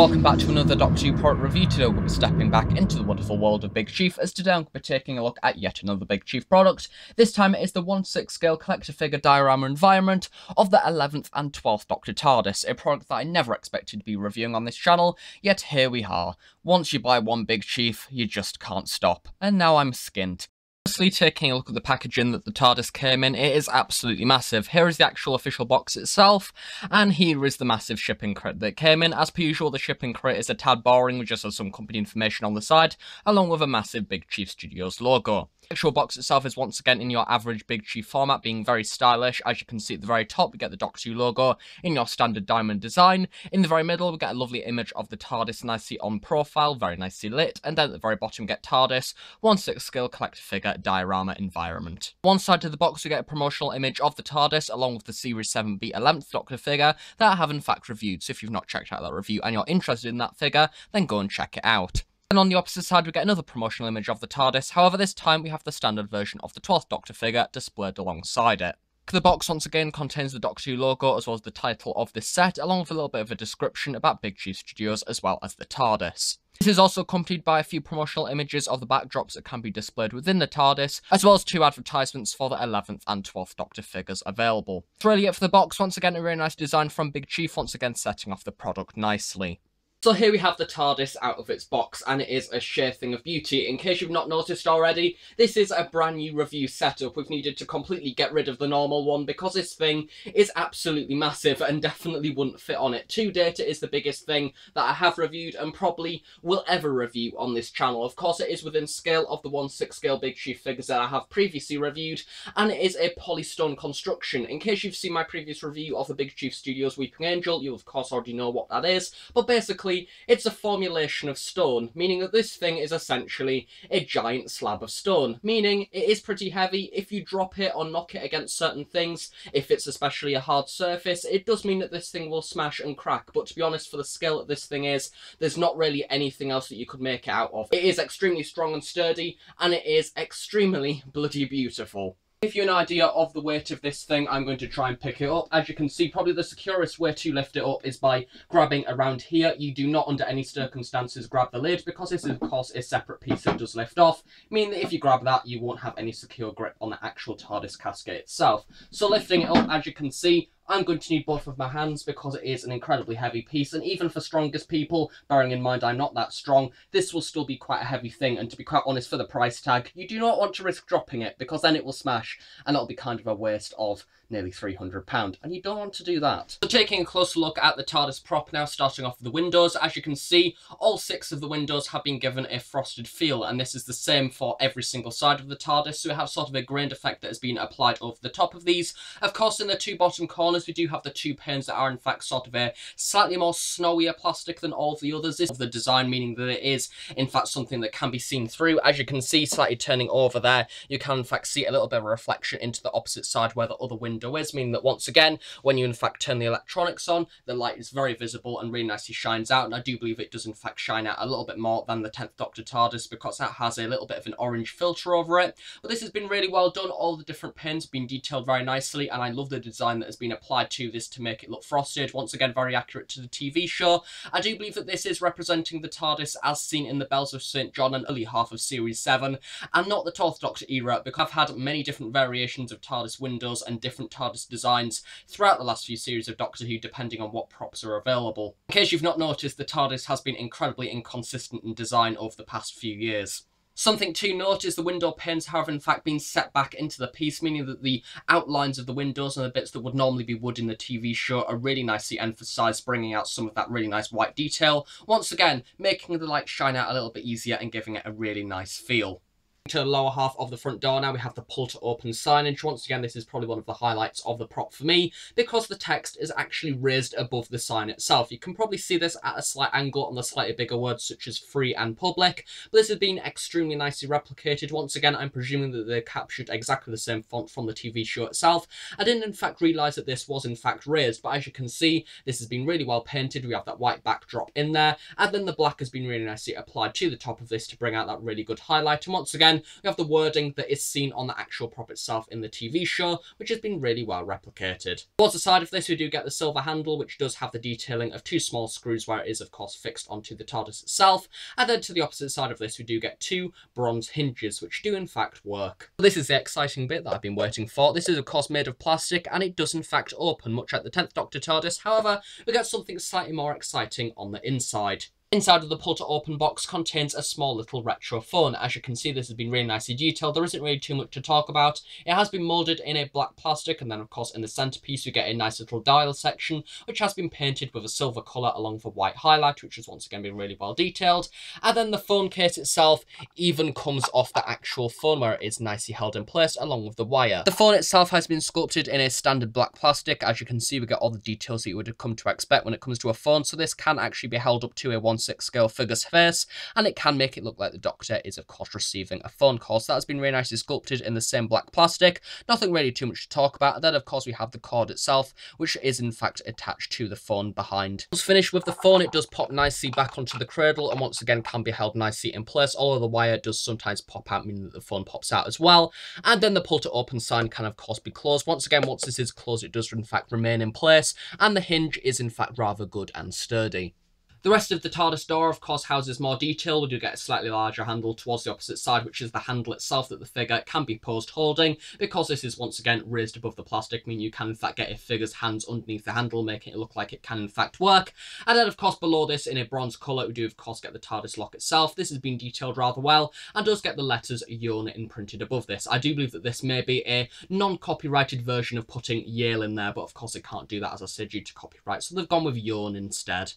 welcome back to another Doctor Who product review. Today to be stepping back into the wonderful world of Big Chief, as today I'm going to be taking a look at yet another Big Chief product. This time it is the 1-6 scale collector figure diorama environment of the 11th and 12th Doctor TARDIS, a product that I never expected to be reviewing on this channel, yet here we are. Once you buy one Big Chief, you just can't stop. And now I'm skint. Firstly, taking a look at the packaging that the TARDIS came in, it is absolutely massive. Here is the actual official box itself, and here is the massive shipping crate that came in. As per usual, the shipping crate is a tad boring, with just has some company information on the side, along with a massive Big Chief Studios logo The actual box itself is once again in your average Big Chief format, being very stylish. As you can see at the very top, we get the Who logo in your standard diamond design. In the very middle, we get a lovely image of the TARDIS nicely on profile, very nicely lit. And then at the very bottom, we get TARDIS, 1/6 scale collector figure diorama environment. One side of the box, we get a promotional image of the TARDIS, along with the Series 7B 11th Doctor figure that I have in fact reviewed. So if you've not checked out that review and you're interested in that figure, then go and check it out. And on the opposite side, we get another promotional image of the TARDIS, however this time we have the standard version of the 12th Doctor figure displayed alongside it. The box once again contains the Doctor Who logo as well as the title of this set, along with a little bit of a description about Big Chief Studios as well as the TARDIS. This is also accompanied by a few promotional images of the backdrops that can be displayed within the TARDIS, as well as two advertisements for the 11th and 12th Doctor figures available. It's really it for the box, once again a really nice design from Big Chief, once again setting off the product nicely. So here we have the TARDIS out of its box, and it is a sheer thing of beauty. In case you've not noticed already, this is a brand new review setup. We've needed to completely get rid of the normal one because this thing is absolutely massive and definitely wouldn't fit on it. Two data is the biggest thing that I have reviewed and probably will ever review on this channel. Of course, it is within scale of the 1-6 scale Big Chief figures that I have previously reviewed, and it is a polystone construction. In case you've seen my previous review of the Big Chief Studios Weeping Angel, you of course already know what that is, but basically it's a formulation of stone, meaning that this thing is essentially a giant slab of stone, meaning it is pretty heavy. If you drop it or knock it against certain things, if it's especially a hard surface, it does mean that this thing will smash and crack, but to be honest, for the scale that this thing is, there's not really anything else that you could make it out of. It is extremely strong and sturdy, and it is extremely bloody beautiful give you an idea of the weight of this thing, I'm going to try and pick it up. As you can see, probably the securest way to lift it up is by grabbing around here. You do not, under any circumstances, grab the lid because this is, of course, a separate piece that does lift off, meaning that if you grab that, you won't have any secure grip on the actual TARDIS casket itself. So lifting it up, as you can see, I'm going to need both of my hands because it is an incredibly heavy piece. And even for strongest people, bearing in mind I'm not that strong, this will still be quite a heavy thing. And to be quite honest, for the price tag, you do not want to risk dropping it because then it will smash and it'll be kind of a waste of nearly £300, and you don't want to do that. So taking a closer look at the TARDIS prop now, starting off with the windows, as you can see, all six of the windows have been given a frosted feel, and this is the same for every single side of the TARDIS, so we have sort of a grained effect that has been applied over the top of these. Of course, in the two bottom corners, we do have the two panes that are in fact sort of a slightly more snowier plastic than all of the others. This is of the design, meaning that it is, in fact, something that can be seen through. As you can see, slightly turning over there, you can, in fact, see a little bit of reflection into the opposite side where the other window is, meaning that once once again, when you in fact turn the electronics on, the light is very visible and really nicely shines out. And I do believe it does in fact shine out a little bit more than the 10th Doctor TARDIS because that has a little bit of an orange filter over it. But this has been really well done. All the different pins have been detailed very nicely and I love the design that has been applied to this to make it look frosted. Once again, very accurate to the TV show. I do believe that this is representing the TARDIS as seen in the Bells of St. John and early half of Series 7 and not the 12th Doctor era because I've had many different variations of TARDIS windows and different TARDIS designs throughout the last few series of Doctor Who depending on what props are available. In case you've not noticed, the TARDIS has been incredibly inconsistent in design over the past few years. Something to note is the window panes have in fact been set back into the piece, meaning that the outlines of the windows and the bits that would normally be wood in the TV show are really nicely emphasised, bringing out some of that really nice white detail. Once again, making the light shine out a little bit easier and giving it a really nice feel to the lower half of the front door. Now we have the pull to open signage. Once again this is probably one of the highlights of the prop for me because the text is actually raised above the sign itself. You can probably see this at a slight angle on the slightly bigger words such as free and public but this has been extremely nicely replicated. Once again i'm presuming that they captured exactly the same font from the tv show itself. I didn't in fact realize that this was in fact raised but as you can see this has been really well painted. We have that white backdrop in there and then the black has been really nicely applied to the top of this to bring out that really good highlight. And once again we have the wording that is seen on the actual prop itself in the TV show, which has been really well replicated. Towards the side of this, we do get the silver handle, which does have the detailing of two small screws where it is, of course, fixed onto the TARDIS itself. And then to the opposite side of this, we do get two bronze hinges, which do in fact work. This is the exciting bit that I've been waiting for. This is, of course, made of plastic, and it does in fact open, much like the 10th Doctor TARDIS. However, we get something slightly more exciting on the inside. Inside of the pull to open box contains a small little retro phone. As you can see, this has been really nicely detailed. There isn't really too much to talk about. It has been molded in a black plastic, and then of course in the centerpiece you get a nice little dial section, which has been painted with a silver color along with a white highlight, which has once again been really well detailed. And then the phone case itself even comes off the actual phone where it is nicely held in place along with the wire. The phone itself has been sculpted in a standard black plastic. As you can see, we get all the details that you would have come to expect when it comes to a phone. So this can actually be held up to a one 6 scale figure's face, and it can make it look like the Doctor is, of course, receiving a phone call. So that has been really nicely sculpted in the same black plastic. Nothing really too much to talk about. And then, of course, we have the cord itself, which is, in fact, attached to the phone behind. Once finished with the phone, it does pop nicely back onto the cradle, and once again, can be held nicely in place. Although the wire does sometimes pop out, meaning that the phone pops out as well. And then the pull to open sign can, of course, be closed. Once again, once this is closed, it does, in fact, remain in place. And the hinge is, in fact, rather good and sturdy. The rest of the TARDIS door, of course, houses more detail. We do get a slightly larger handle towards the opposite side, which is the handle itself that the figure can be posed holding. Because this is, once again, raised above the plastic, meaning you can, in fact, get a figure's hands underneath the handle, making it look like it can, in fact, work. And then, of course, below this, in a bronze colour, we do, of course, get the TARDIS lock itself. This has been detailed rather well, and does get the letters Yone imprinted above this. I do believe that this may be a non-copyrighted version of putting Yale in there, but of course it can't do that, as I said, due to copyright, so they've gone with Yone instead.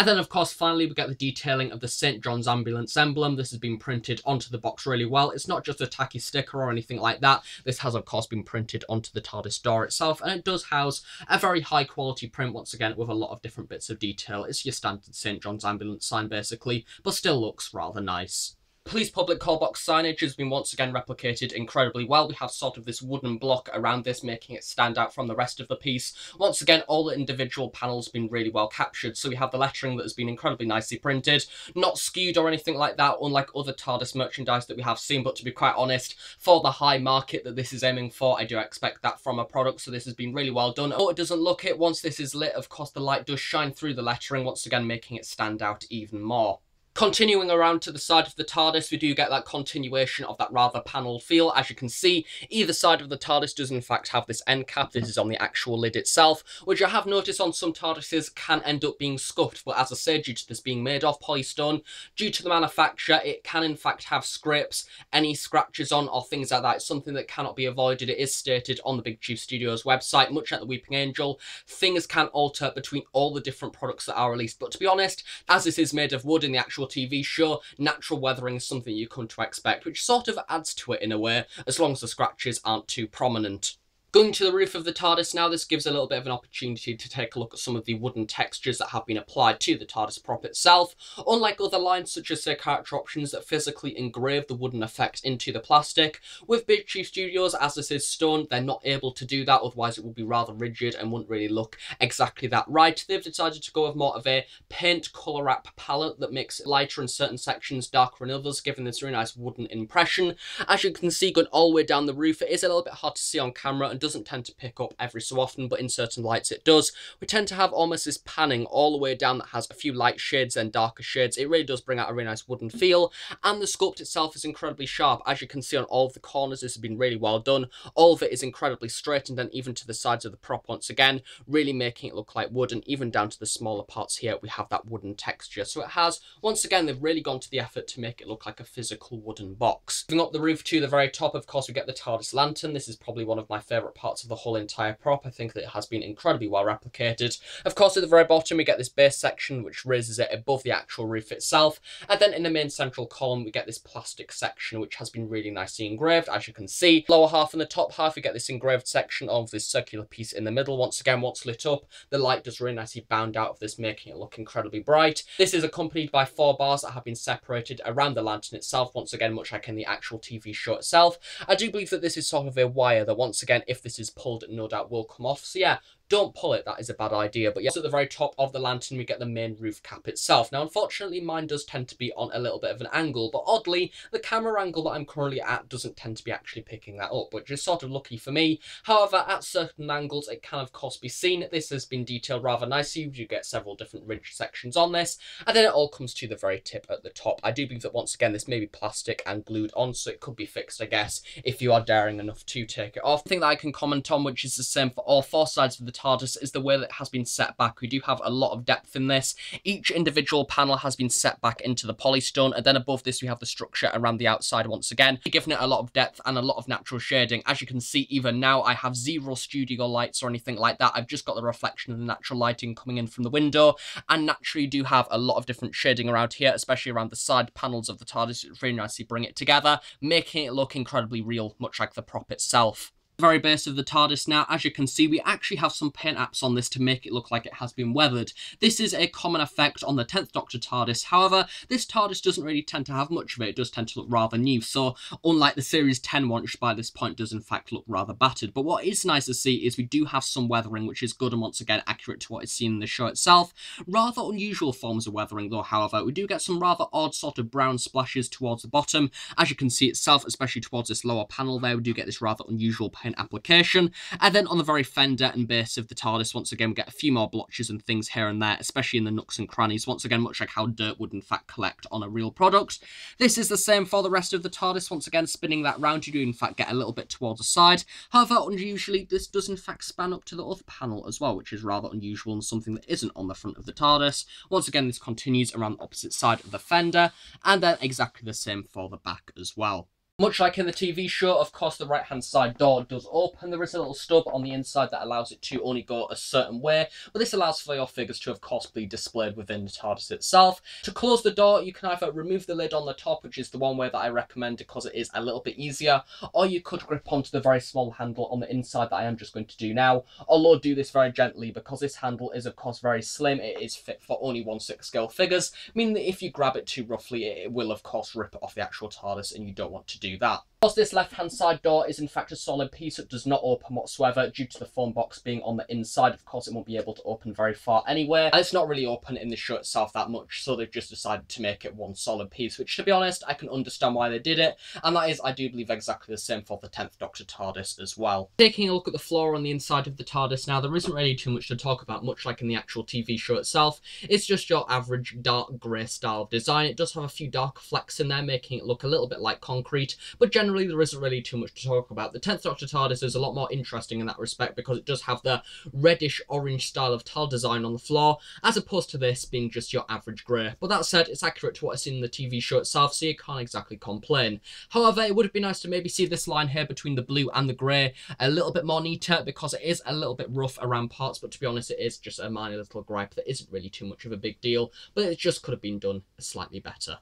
And then, of course, finally, we get the detailing of the St. John's Ambulance emblem. This has been printed onto the box really well. It's not just a tacky sticker or anything like that. This has, of course, been printed onto the TARDIS door itself, and it does house a very high-quality print, once again, with a lot of different bits of detail. It's your standard St. John's Ambulance sign, basically, but still looks rather nice. Police public call box signage has been once again replicated incredibly well. We have sort of this wooden block around this, making it stand out from the rest of the piece. Once again, all the individual panels been really well captured. So we have the lettering that has been incredibly nicely printed, not skewed or anything like that, unlike other TARDIS merchandise that we have seen. But to be quite honest, for the high market that this is aiming for, I do expect that from a product. So this has been really well done. Oh, it doesn't look it once this is lit. Of course, the light does shine through the lettering, once again making it stand out even more. Continuing around to the side of the TARDIS, we do get that continuation of that rather panel feel. As you can see, either side of the TARDIS does in fact have this end cap. This is on the actual lid itself, which I have noticed on some TARDISes can end up being scuffed. But as I said, due to this being made of polystone, due to the manufacture, it can in fact have scrapes, any scratches on or things like that. It's something that cannot be avoided. It is stated on the Big Chief Studios website, much like the Weeping Angel. Things can alter between all the different products that are released. But to be honest, as this is made of wood in the actual actual TV show, natural weathering is something you come to expect, which sort of adds to it in a way, as long as the scratches aren't too prominent. Going to the roof of the TARDIS now, this gives a little bit of an opportunity to take a look at some of the wooden textures that have been applied to the TARDIS prop itself. Unlike other lines such as say character options that physically engrave the wooden effect into the plastic, with Big Chief Studios, as this is stone, they're not able to do that, otherwise it would be rather rigid and wouldn't really look exactly that right. They've decided to go with more of a paint colour wrap palette that makes it lighter in certain sections, darker in others, giving this really nice wooden impression. As you can see, going all the way down the roof, it is a little bit hard to see on camera, doesn't tend to pick up every so often, but in certain lights it does. We tend to have almost this panning all the way down that has a few light shades and darker shades. It really does bring out a really nice wooden feel, and the sculpt itself is incredibly sharp. As you can see on all of the corners, this has been really well done. All of it is incredibly straightened, and even to the sides of the prop once again, really making it look like wood, and even down to the smaller parts here, we have that wooden texture. So it has, once again, they've really gone to the effort to make it look like a physical wooden box. Moving up the roof to the very top, of course, we get the TARDIS lantern. This is probably one of my favourite parts of the whole entire prop. I think that it has been incredibly well replicated. Of course, at the very bottom, we get this base section, which raises it above the actual roof itself. And then in the main central column, we get this plastic section, which has been really nicely engraved, as you can see. Lower half and the top half, we get this engraved section of this circular piece in the middle. Once again, once lit up, the light does really nicely bound out of this, making it look incredibly bright. This is accompanied by four bars that have been separated around the lantern itself, once again, much like in the actual TV show itself. I do believe that this is sort of a wire that, once again, if this is pulled, no doubt will come off. So yeah, Don't pull it, that is a bad idea. But yes, at the very top of the lantern, we get the main roof cap itself. Now, unfortunately, mine does tend to be on a little bit of an angle, but oddly, the camera angle that I'm currently at doesn't tend to be actually picking that up, which is sort of lucky for me. However, at certain angles, it can of course be seen. This has been detailed rather nicely. You get several different ridge sections on this, and then it all comes to the very tip at the top. I do believe that once again, this may be plastic and glued on, so it could be fixed, I guess, if you are daring enough to take it off. The thing that I can comment on, which is the same for all four sides of the TARDIS, is the way that it has been set back. We do have a lot of depth in this. Each individual panel has been set back into the polystone, and then above this we have the structure around the outside once again, giving it a lot of depth and a lot of natural shading. As you can see, even now, I have zero studio lights or anything like that. I've just got the reflection of the natural lighting coming in from the window, and naturally do have a lot of different shading around here, especially around the side panels of the TARDIS, which really nicely bring it together, making it look incredibly real, much like the prop itself very base of the TARDIS now, as you can see, we actually have some paint apps on this to make it look like it has been weathered. This is a common effect on the 10th Doctor TARDIS, however, this TARDIS doesn't really tend to have much of it, it does tend to look rather new, so unlike the Series 10 one, which by this point does in fact look rather battered. But what is nice to see is we do have some weathering, which is good and once again accurate to what is seen in the show itself. Rather unusual forms of weathering though, however, we do get some rather odd sort of brown splashes towards the bottom. As you can see itself, especially towards this lower panel there, we do get this rather unusual paint application. And then on the very fender and base of the TARDIS, once again, we get a few more blotches and things here and there, especially in the nooks and crannies. Once again, much like how dirt would in fact collect on a real product. This is the same for the rest of the TARDIS. Once again, spinning that round, you do in fact get a little bit towards the side. However, unusually, this does in fact span up to the other panel as well, which is rather unusual and something that isn't on the front of the TARDIS. Once again, this continues around the opposite side of the fender, and then exactly the same for the back as well. Much like in the TV show, of course, the right-hand side door does open. There is a little stub on the inside that allows it to only go a certain way, but this allows for your figures to, of course, be displayed within the TARDIS itself. To close the door, you can either remove the lid on the top, which is the one way that I recommend because it is a little bit easier, or you could grip onto the very small handle on the inside that I am just going to do now, although do this very gently because this handle is, of course, very slim. It is fit for only 1/6 scale figures, meaning that if you grab it too roughly, it will, of course, rip off the actual TARDIS, and you don't want to do that. Of course, this left-hand side door is in fact a solid piece. that does not open whatsoever due to the phone box being on the inside. Of course, it won't be able to open very far anywhere. And it's not really open in the show itself that much, so they've just decided to make it one solid piece, which to be honest, I can understand why they did it. And that is, I do believe, exactly the same for the 10th Doctor TARDIS as well. Taking a look at the floor on the inside of the TARDIS now, there isn't really too much to talk about, much like in the actual TV show itself. It's just your average dark grey style of design. It does have a few dark flecks in there, making it look a little bit like concrete, but generally there isn't really too much to talk about. The 10th Doctor TARDIS is a lot more interesting in that respect because it does have the reddish orange style of tile design on the floor, as opposed to this being just your average grey. But that said, it's accurate to what is in the TV show itself, so you can't exactly complain. However, it would have been nice to maybe see this line here between the blue and the grey a little bit more neater because it is a little bit rough around parts, but to be honest, it is just a minor little gripe that isn't really too much of a big deal, but it just could have been done slightly better.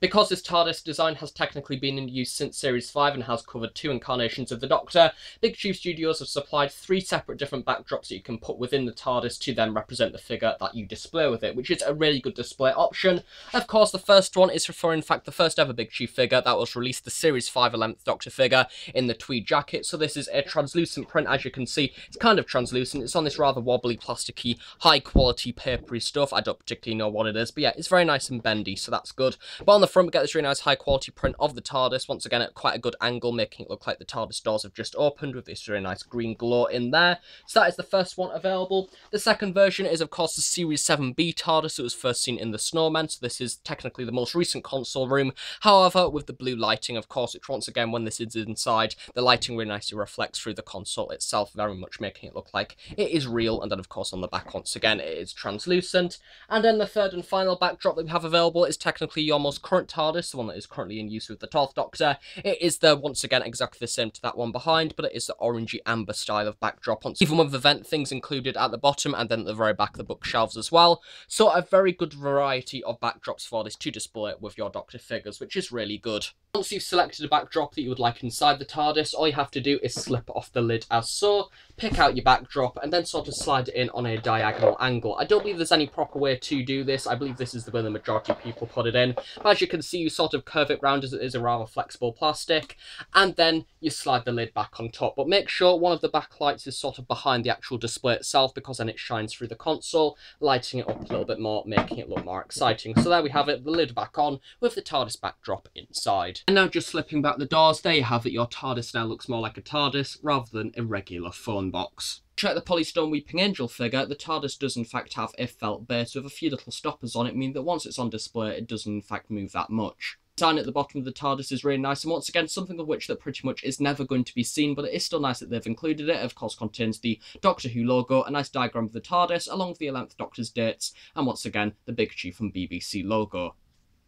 Because this TARDIS design has technically been in use since Series 5 and has covered two incarnations of the Doctor, Big Chief Studios have supplied three separate different backdrops that you can put within the TARDIS to then represent the figure that you display with it, which is a really good display option. Of course, the first one is for, in fact, the first ever Big Chief figure that was released, the Series 5 11th Doctor figure in the tweed jacket. So this is a translucent print, as you can see. It's kind of translucent. It's on this rather wobbly, plasticky, high-quality, papery stuff. I don't particularly know what it is, but yeah, it's very nice and bendy, so that's good. But the front, we get this really nice high quality print of the TARDIS, once again at quite a good angle, making it look like the TARDIS doors have just opened with this really nice green glow in there. So that is the first one available. The second version is, of course, the Series 7B TARDIS. It was first seen in the Snowmen, so this is technically the most recent console room. However, with the blue lighting, of course, which once again, when this is inside, the lighting really nicely reflects through the console itself, very much making it look like it is real. And then, of course, on the back, once again, it is translucent. And then the third and final backdrop that we have available is technically your most current TARDIS, the one that is currently in use with the 12th Doctor. It is the, once again, exactly the same to that one behind, but it is the orangey amber style of backdrop, on. even with the vent things included at the bottom and then at the very back of the bookshelves as well. So a very good variety of backdrops for this to display with your Doctor figures, which is really good. Once you've selected a backdrop that you would like inside the TARDIS, all you have to do is slip off the lid as so, pick out your backdrop, and then sort of slide it in on a diagonal angle. I don't believe there's any proper way to do this. I believe this is the way the majority of people put it in. But as you can see, you sort of curve it round as it is a rather flexible plastic, and then you slide the lid back on top. But make sure one of the backlights is sort of behind the actual display itself, because then it shines through the console, lighting it up a little bit more, making it look more exciting. So there we have it, the lid back on, with the TARDIS backdrop inside. And now just slipping back the doors, there you have it, your TARDIS now looks more like a TARDIS, rather than a regular phone box. Check the Polystone Weeping Angel figure, the TARDIS does in fact have a felt base with a few little stoppers on it, meaning that once it's on display it doesn't in fact move that much. The sign at the bottom of the TARDIS is really nice, and once again, something of which that pretty much is never going to be seen, but it is still nice that they've included it. of course, contains the Doctor Who logo, a nice diagram of the TARDIS, along with the 11th Doctor's dates, and once again, the Big Chief and BBC logo.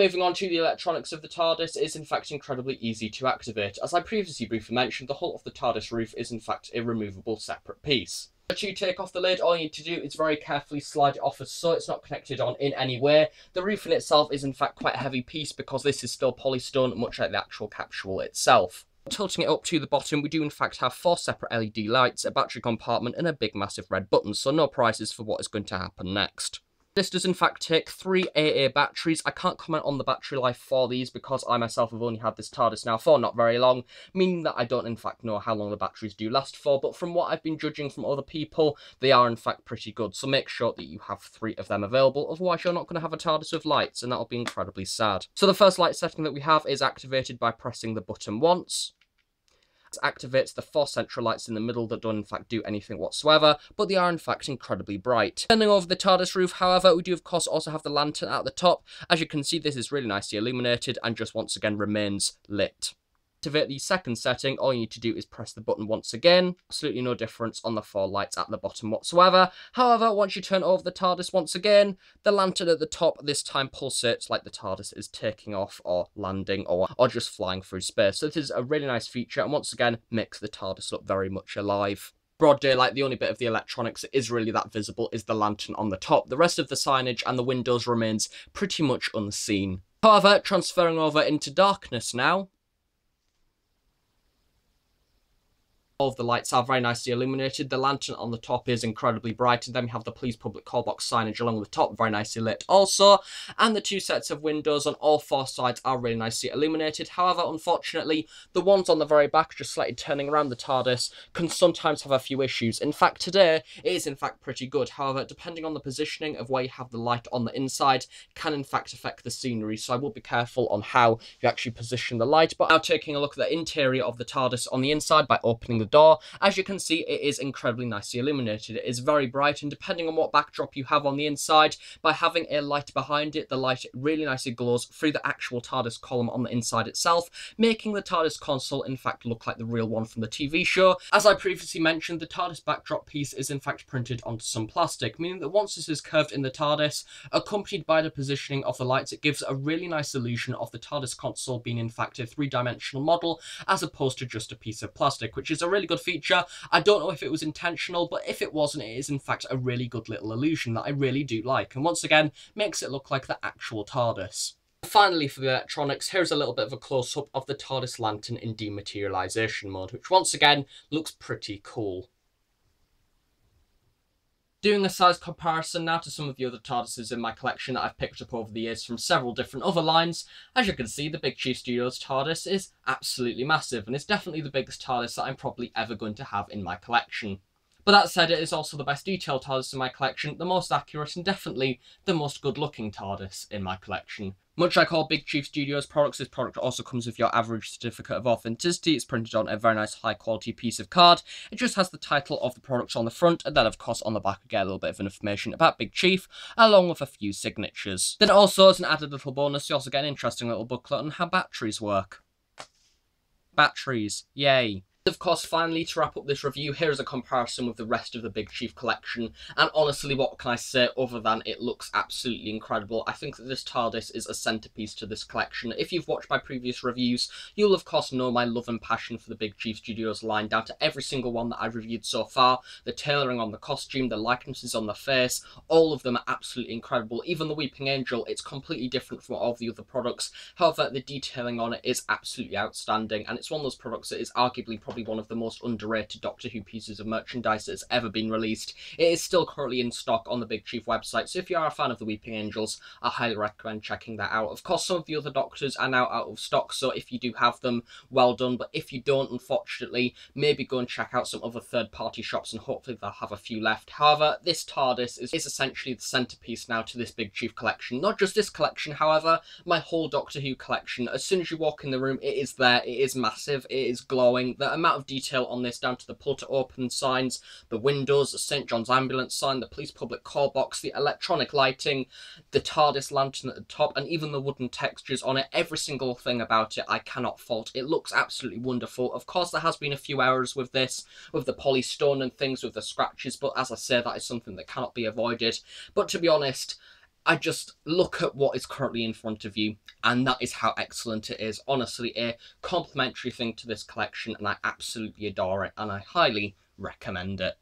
Moving on to the electronics of the TARDIS is in fact incredibly easy to activate. As I previously briefly mentioned, the whole of the TARDIS roof is in fact a removable separate piece. To take off the lid, all you need to do is very carefully slide it off so it's not connected on in any way. The roof in itself is in fact quite a heavy piece because this is still polystone, much like the actual capsule itself. Tilting it up to the bottom, we do in fact have four separate LED lights, a battery compartment and a big massive red button, so no prizes for what is going to happen next. This does in fact take three AA batteries. I can't comment on the battery life for these because I myself have only had this TARDIS now for not very long, meaning that I don't in fact know how long the batteries do last for, but from what I've been judging from other people, they are in fact pretty good, so make sure that you have three of them available, otherwise you're not going to have a TARDIS with lights, and that'll be incredibly sad. So the first light setting that we have is activated by pressing the button once, activates the four central lights in the middle that don't in fact do anything whatsoever, but they are in fact incredibly bright. Turning over the TARDIS roof, however, we do of course also have the lantern at the top. As you can see, this is really nicely illuminated and just once again remains lit activate the second setting, all you need to do is press the button once again. Absolutely no difference on the four lights at the bottom whatsoever. However, once you turn over the TARDIS once again, the lantern at the top this time pulsates like the TARDIS is taking off or landing or, or just flying through space. So this is a really nice feature and once again makes the TARDIS look very much alive broad daylight, the only bit of the electronics that is really that visible is the lantern on the top. The rest of the signage and the windows remains pretty much unseen. However, transferring over into darkness now, All of the lights are very nicely illuminated. The lantern on the top is incredibly bright. And then we have the police Public Call Box signage along the top, very nicely lit also. And the two sets of windows on all four sides are really nicely illuminated. However, unfortunately, the ones on the very back, just slightly turning around the TARDIS, can sometimes have a few issues. In fact, today, it is in fact pretty good. However, depending on the positioning of where you have the light on the inside, can in fact affect the scenery. So I will be careful on how you actually position the light. But now taking a look at the interior of the TARDIS on the inside by opening the door. As you can see, it is incredibly nicely illuminated. It is very bright, and depending on what backdrop you have on the inside, by having a light behind it, the light really nicely glows through the actual TARDIS column on the inside itself, making the TARDIS console in fact look like the real one from the TV show. As I previously mentioned, the TARDIS backdrop piece is in fact printed onto some plastic, meaning that once this is curved in the TARDIS, accompanied by the positioning of the lights, it gives a really nice illusion of the TARDIS console being in fact a three-dimensional model, as opposed to just a piece of plastic, which is a really good feature. I don't know if it was intentional, but if it wasn't, it is in fact a really good little illusion that I really do like. And once again, makes it look like the actual TARDIS. Finally, for the electronics, here's a little bit of a close-up of the TARDIS lantern in dematerialization mode, which once again looks pretty cool. Doing a size comparison now to some of the other TARDISes in my collection that I've picked up over the years from several different other lines, as you can see the Big Chief Studios TARDIS is absolutely massive and it's definitely the biggest TARDIS that I'm probably ever going to have in my collection. But that said, it is also the best detailed TARDIS in my collection, the most accurate and definitely the most good looking TARDIS in my collection. Much like all Big Chief Studios products, this product also comes with your average certificate of authenticity. It's printed on a very nice high quality piece of card. It just has the title of the product on the front, and then of course on the back you get a little bit of information about Big Chief, along with a few signatures. Then also as an added little bonus, you also get an interesting little booklet on how batteries work. Batteries, yay. Of course, finally, to wrap up this review, here is a comparison with the rest of the Big Chief collection, and honestly, what can I say other than it looks absolutely incredible. I think that this TARDIS is a centerpiece to this collection. If you've watched my previous reviews, you'll of course know my love and passion for the Big Chief Studios line, down to every single one that I've reviewed so far. The tailoring on the costume, the likenesses on the face, all of them are absolutely incredible. Even the Weeping Angel, it's completely different from all the other products. However, the detailing on it is absolutely outstanding, and it's one of those products that is arguably probably probably one of the most underrated Doctor Who pieces of merchandise that's ever been released. It is still currently in stock on the Big Chief website, so if you are a fan of the Weeping Angels, I highly recommend checking that out. Of course, some of the other Doctors are now out of stock, so if you do have them, well done, but if you don't, unfortunately, maybe go and check out some other third-party shops and hopefully they'll have a few left. However, this TARDIS is, is essentially the centrepiece now to this Big Chief collection. Not just this collection, however, my whole Doctor Who collection. As soon as you walk in the room, it is there, it is massive, it is glowing. The amount of detail on this, down to the pull to open signs, the windows, the St. John's ambulance sign, the police public call box, the electronic lighting, the TARDIS lantern at the top, and even the wooden textures on it. Every single thing about it I cannot fault. It looks absolutely wonderful. Of course, there has been a few errors with this, with the polystone and things, with the scratches, but as I say, that is something that cannot be avoided. But to be honest, I just look at what is currently in front of you, and that is how excellent it is. Honestly, a complimentary thing to this collection, and I absolutely adore it, and I highly recommend it.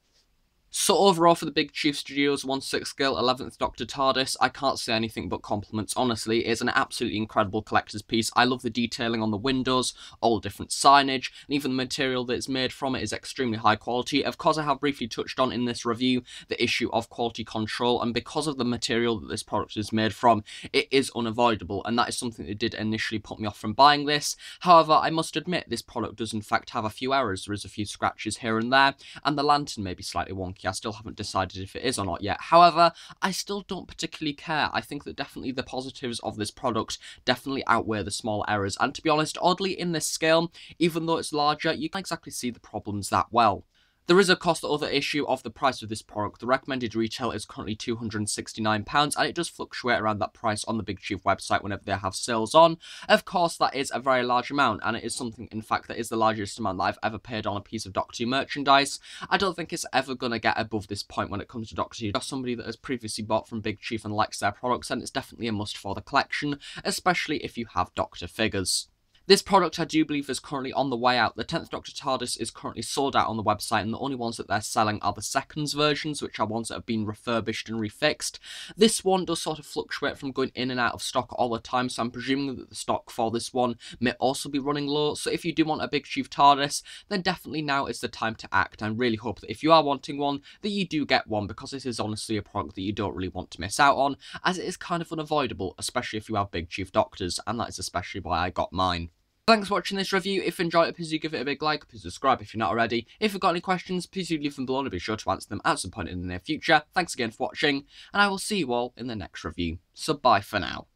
So overall for the Big Chief Studios 1 6 scale 11th Doctor TARDIS, I can't say anything but compliments, honestly. It's an absolutely incredible collector's piece. I love the detailing on the windows, all different signage, and even the material that it's made from it is extremely high quality. Of course, I have briefly touched on in this review the issue of quality control, and because of the material that this product is made from, it is unavoidable, and that is something that did initially put me off from buying this. However, I must admit this product does in fact have a few errors. There is a few scratches here and there, and the lantern may be slightly wonky I still haven't decided if it is or not yet. However, I still don't particularly care. I think that definitely the positives of this product definitely outweigh the small errors. And to be honest, oddly in this scale, even though it's larger, you can't exactly see the problems that well. There is a cost other issue of the price of this product. The recommended retail is currently £269 and it does fluctuate around that price on the Big Chief website whenever they have sales on. Of course, that is a very large amount and it is something, in fact, that is the largest amount that I've ever paid on a piece of Doctor Who merchandise. I don't think it's ever going to get above this point when it comes to Doctor Who. You're somebody that has previously bought from Big Chief and likes their products and it's definitely a must for the collection, especially if you have Doctor figures. This product, I do believe, is currently on the way out. The 10th Doctor TARDIS is currently sold out on the website, and the only ones that they're selling are the seconds versions, which are ones that have been refurbished and refixed. This one does sort of fluctuate from going in and out of stock all the time, so I'm presuming that the stock for this one may also be running low. So if you do want a Big Chief TARDIS, then definitely now is the time to act. I really hope that if you are wanting one, that you do get one, because this is honestly a product that you don't really want to miss out on, as it is kind of unavoidable, especially if you have Big Chief Doctors, and that is especially why I got mine. Thanks for watching this review. If you enjoyed it, please do give it a big like. Please subscribe if you're not already. If you've got any questions, please do leave them below and I'll be sure to answer them at some point in the near future. Thanks again for watching, and I will see you all in the next review. So bye for now.